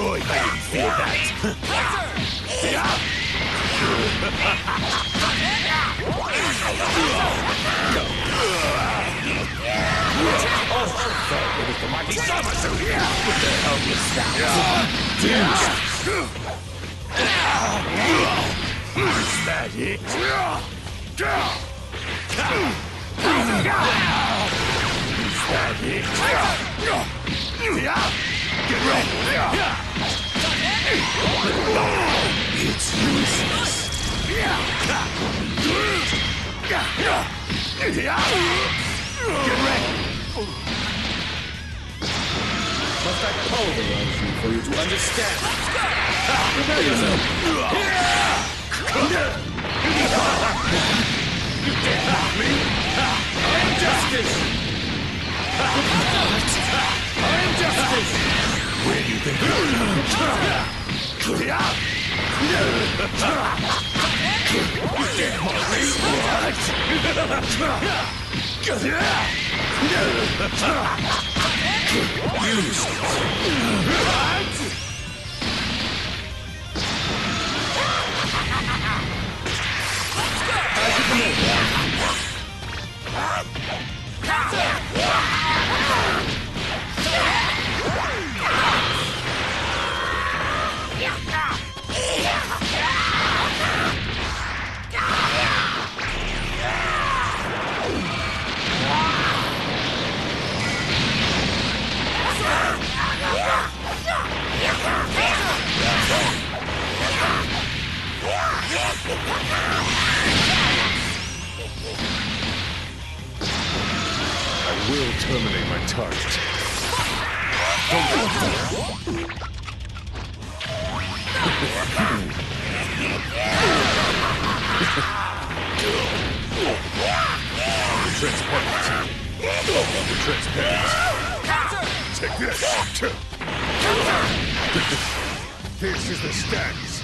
destroyed. I didn't feel that. Is that it? Is that it? Get ready! It's useless. Get ready! Must I pulverize you for you to understand? Prepare yourself. I am justice! I am justice! Where do you think you're I will terminate my target. Transparent. Transparent. Take this. This is the stance.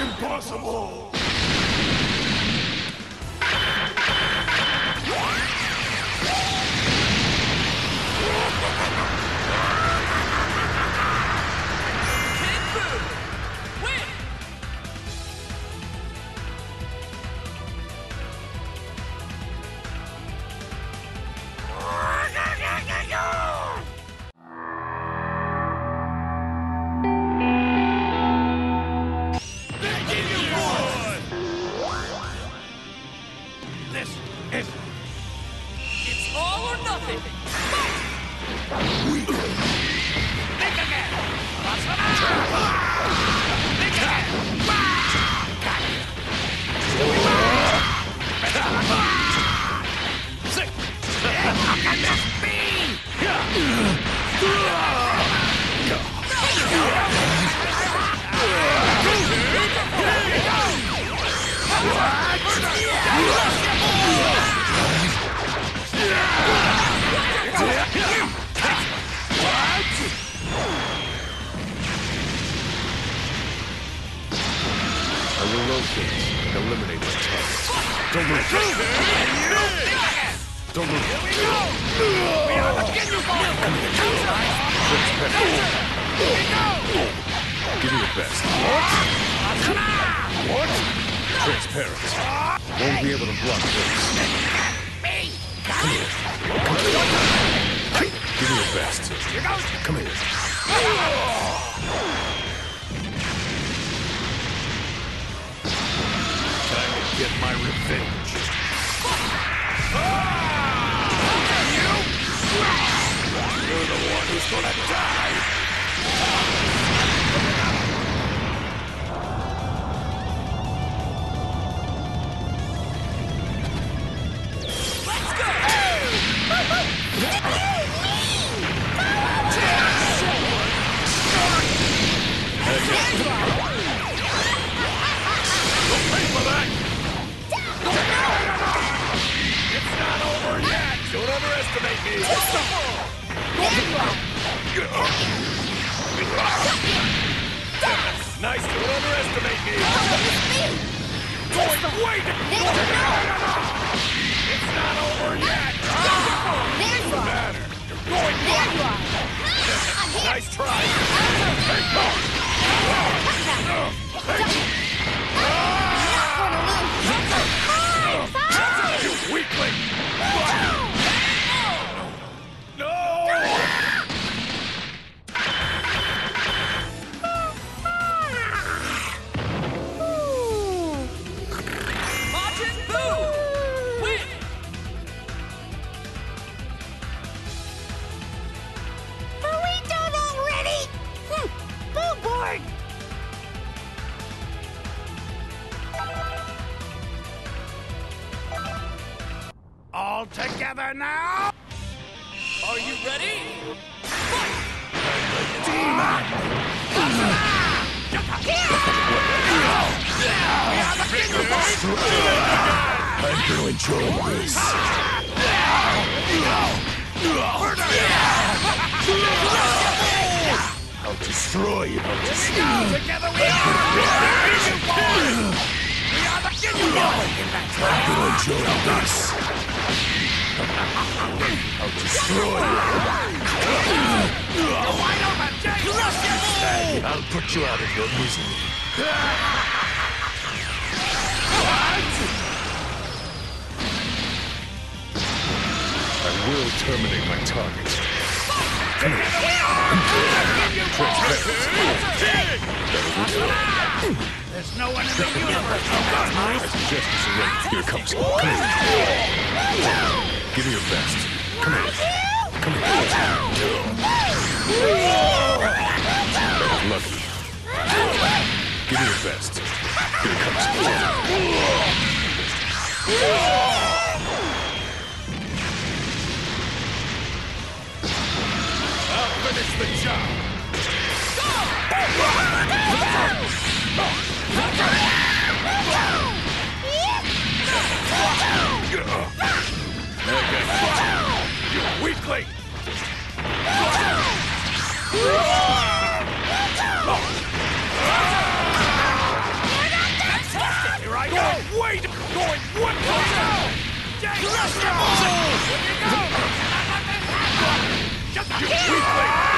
Impossible! I will locate and eliminate my target. Don't move. Don't move. Transparent. Give me your best. What? What? Transparent. Won't be able to block this. Come here. Give me your best. Come here. Time to get my revenge. You're the one who's gonna die. Destroy you. I'll destroy Together we are! We are the I'm gonna enjoy this. I'll destroy you. I'll put you out of your misery. What? I will terminate my target. There's no one in the universe who does I suggest this arrange. Here comes. Come here. Give me your best. Come here. Come here. Lucky. Give me your best. Here comes. The job. Weakling! Here I go! Wait! Going what? Weakling!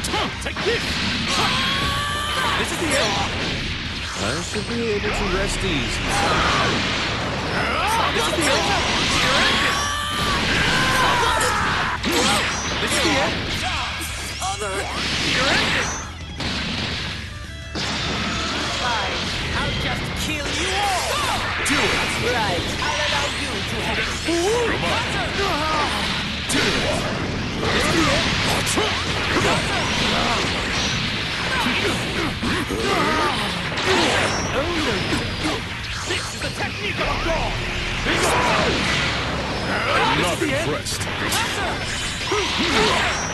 Take this. This is the end. I should be able to rest easy. This is the end. This is the end. You're ended. I'll just kill you all! Do it. Right, I'll allow you to have it. Do it. This is the technique of a god. I'm not impressed.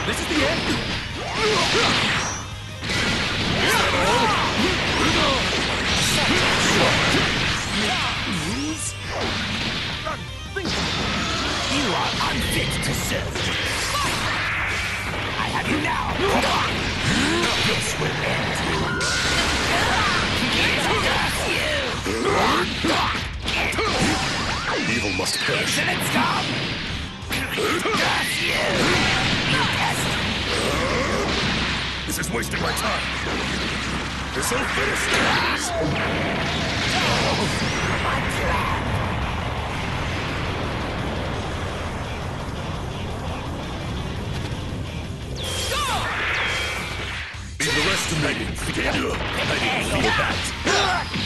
This is the end. You are unfit to serve. I have you now. This will end you. Evil must perish. Insolence come. Curse you. You. This is wasting my time. This will finish Leave the rest to me. I didn't feel that.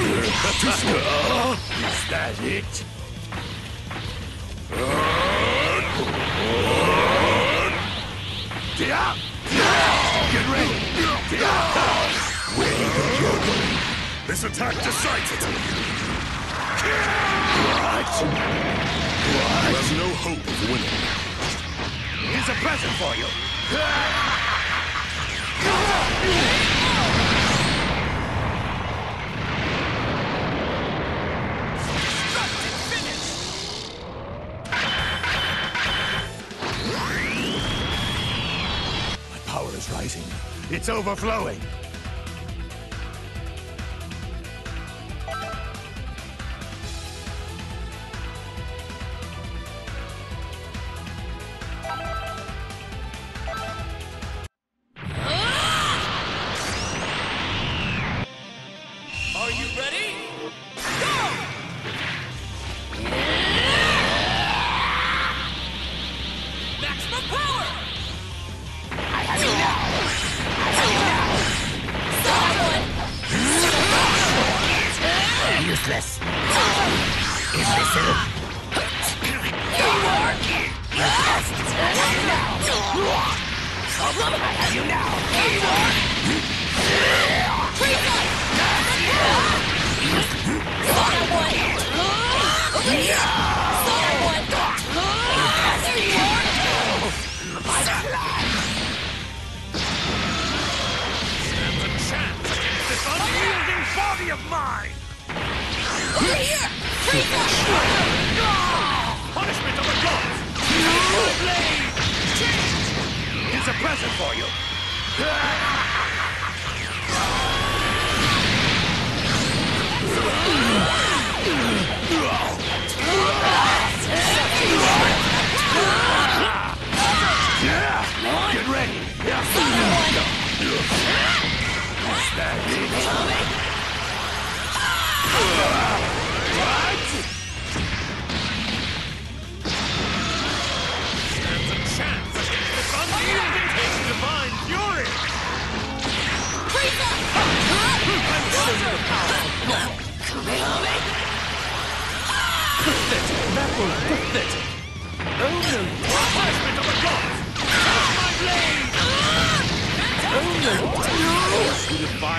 Is that it? Get ready. Where do you think you're going? This attack decides it. What? You have no hope of winning. Here's a present for you. Rising. It's overflowing. Of mine! Punishment of the gods! Blade! Here's a present for you. Get ready. Is that?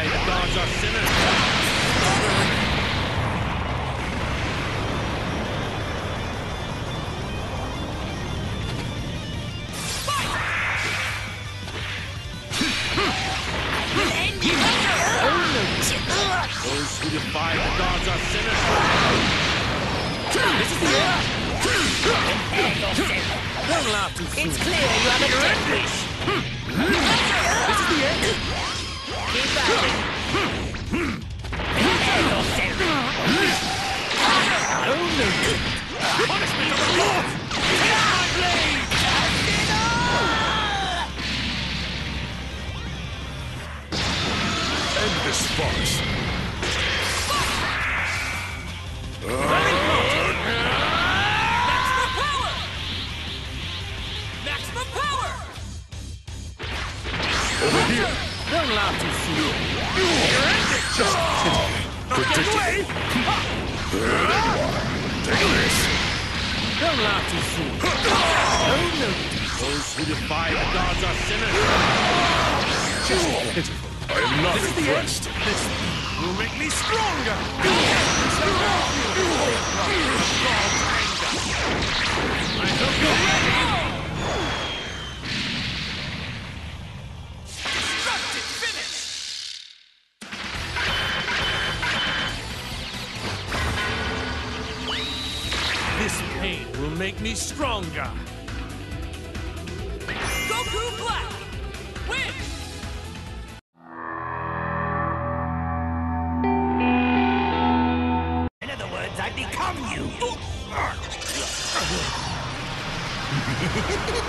The gods are sinners! Those who defy the gods are sinners! This is the end! Don't laugh too soon. It's clear you have a. This is the end! Keep. Punishment of the gods! Take my blade! End this farce. This pain will make me stronger. Goku Black! Win! In other words, I become you.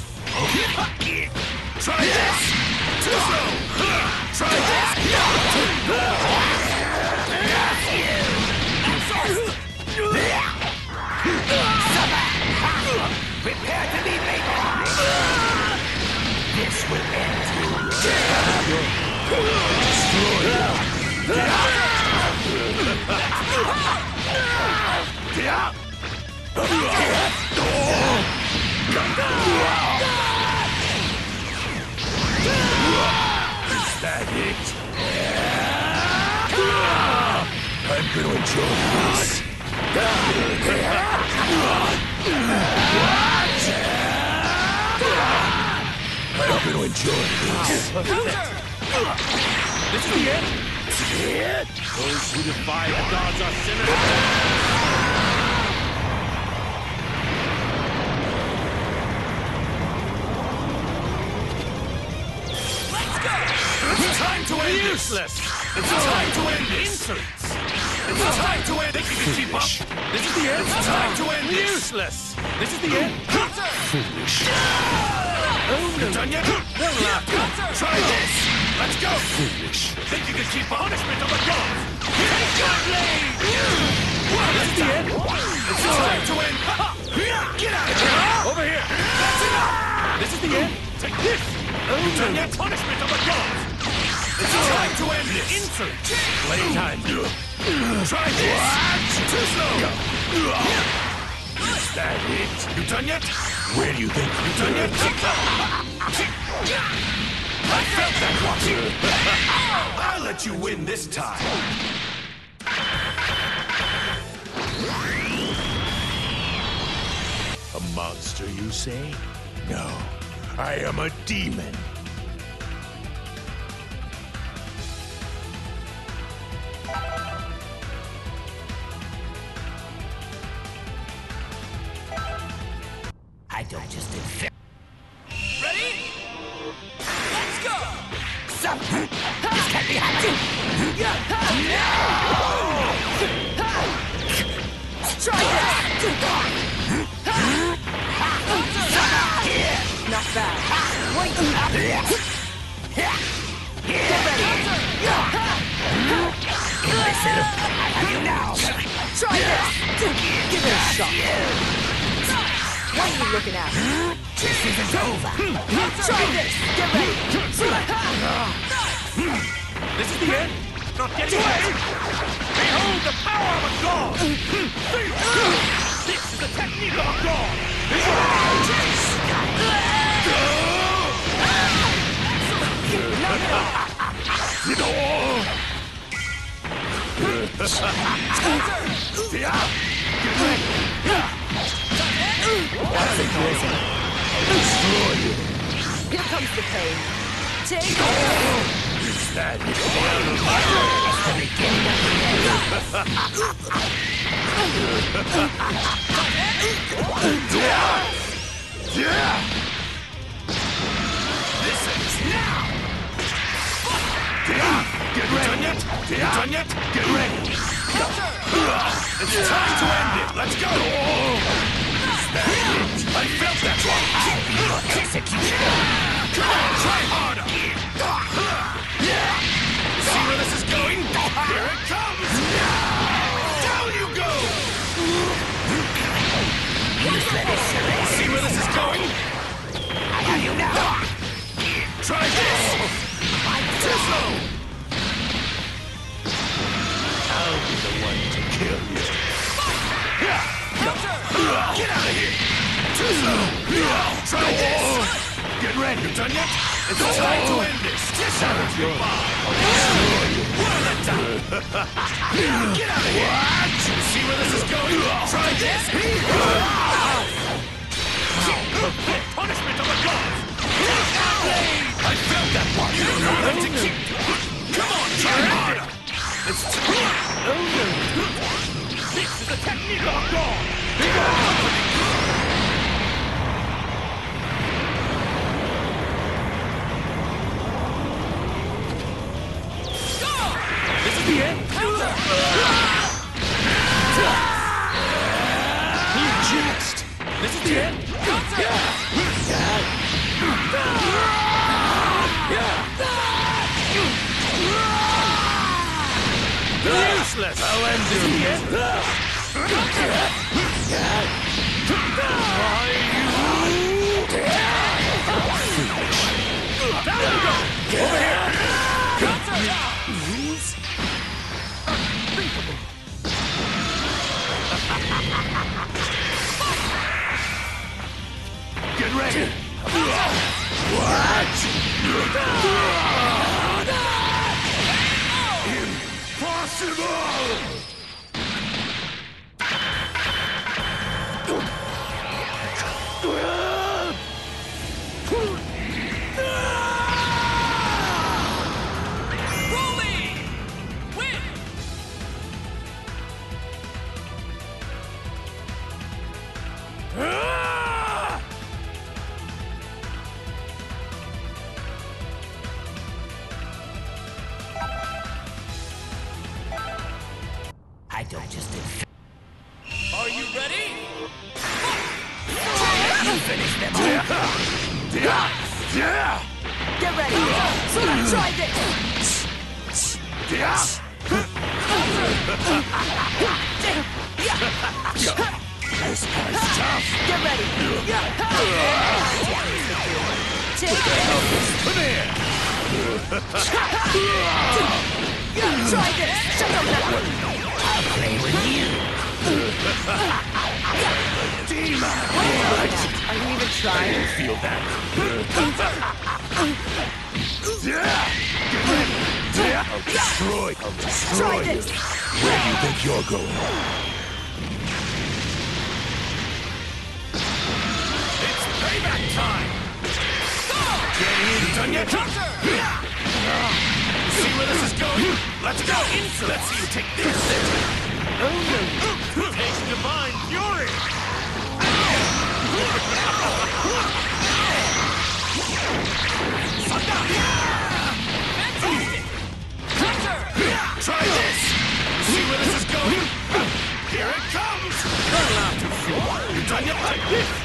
Try this. Too slow. Try this. Prepare to be made. This will end you. Is Gonna enjoy this. I'm gonna enjoy this. Is the end. Those who defy the gods are sinners. Let's go. It's time to end Useless. It's time to end this. Insolence. It's time to end. Can keep up? This is the end. It's time to end this. Useless. This is the end. Foolish. Oh, no. Done yet? Don't laugh. Try this. Let's go. Foolish. Think you can keep? Punishment of the gods. Take your blade. This is the end. It's time to end. Get out of here. Over here. That's enough. This is the end. Take this. Oh, Done yet? Punishment of the gods. It's time to end this. Insolent. Playtime. Try this. Too slow. Is that it? You done yet? Where do you think You done yet? I felt that once. I'll let you win this time. A monster, you say? No, I am a demon. Just infect. Ready? Let's go. Some. This can't be happening. Try this! Not bad. Wait! Get ready! Listen. I have you now. Try this! Give it a shot. What are you looking at? This isn't over. Hmm. Try this! Get ready! This is the end. Not getting away. Behold the power of a god. Hmm. This is the technique of a god. Hmm. Classic Blizzard. Here comes the pain. Take it. That Yeah! This is now! Get ready! Yet? Done yet? Get ready! It's time to end it! Let's go! I felt that one! Come on, try harder! See where this is going? Here it comes! Down you go! See where this is going? I have you now! Try this! Too slow! Get out of here! Too! Try this! Get ready! You done yet? It's time to end this! Kiss out of your One at a! Get out of here! See where this is going? Try this! Punishment of the gods! I felt that one! You don't know to keep! Come on, try harder! It's This is the technique of a god! Impossible! Get ready. Uh. Take it. Come here! Try this. Shut up now. I'll play with you. Are you even trying? Feel that? Yeah! Get ready! Yeah! I'll destroy! I'll destroy Try you! this. Where do you think you're going? Time! Get in! Yet? See where this is going? Let's go! Let's see you take this! Oh no! Takes divine fury! Try this! See where this is going? Here it comes! You done yet? Take!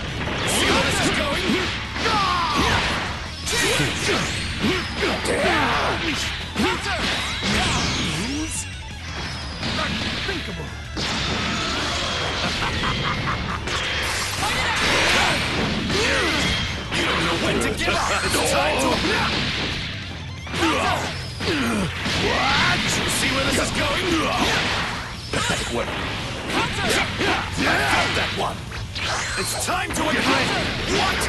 When to give up! It's time to... What? See where this is going? Pathetic work. I that one! It's time to get ready! What?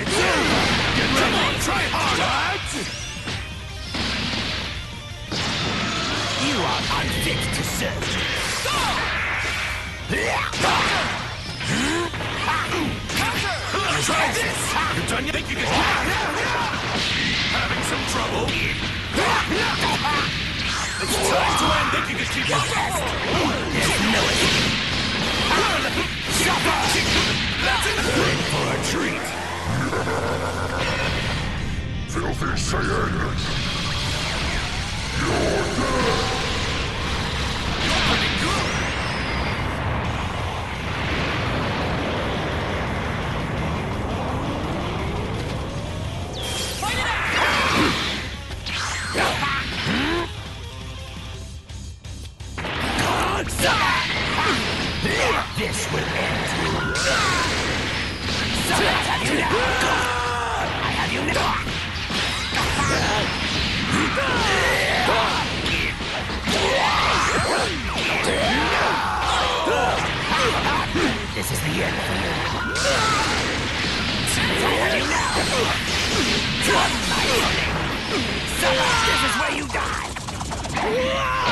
It's over! Get ready! Come on, try harder! You are unfit to serve. Counter! Done yet? Think you can... Having some trouble? It's time to end. Think you can keep? There's no escape. That's it! In for a treat. Filthy Saiyans. You're dead. This is the end for you. You now. Come, my enemy. This is where you die.